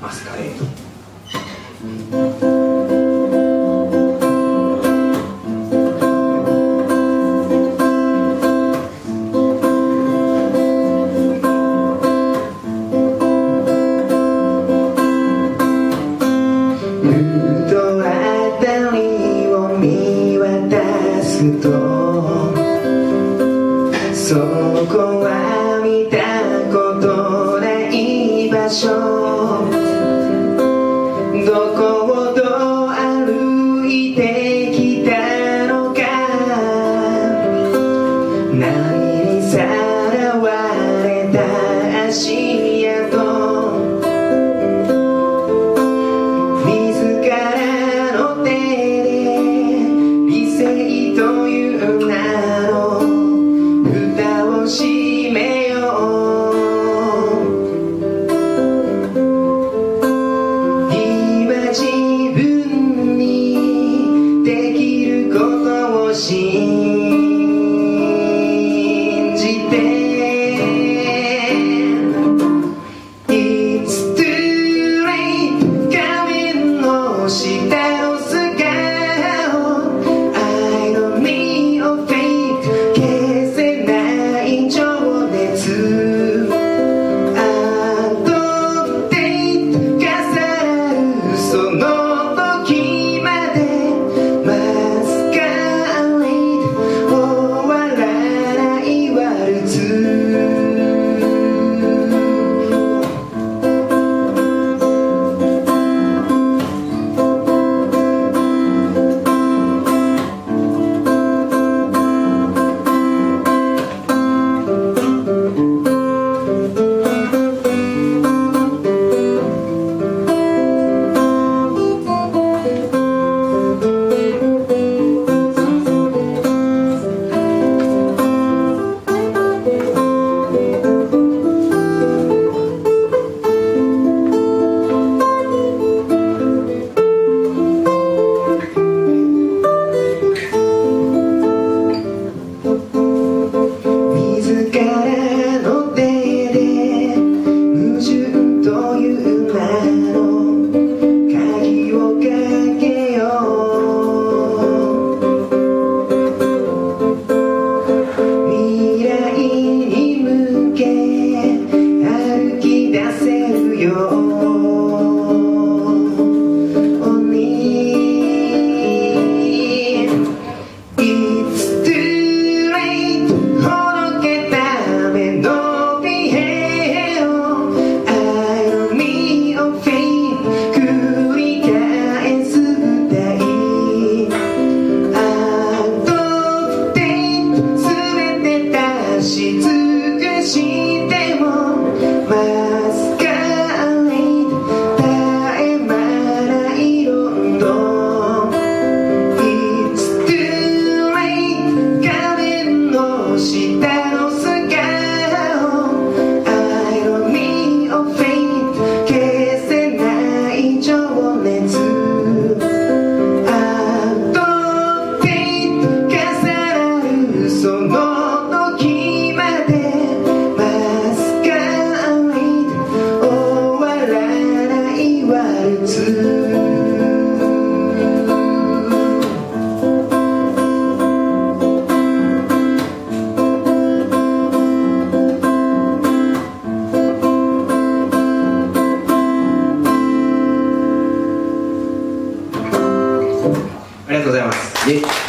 マスカレード。すとそこ now te Grazie.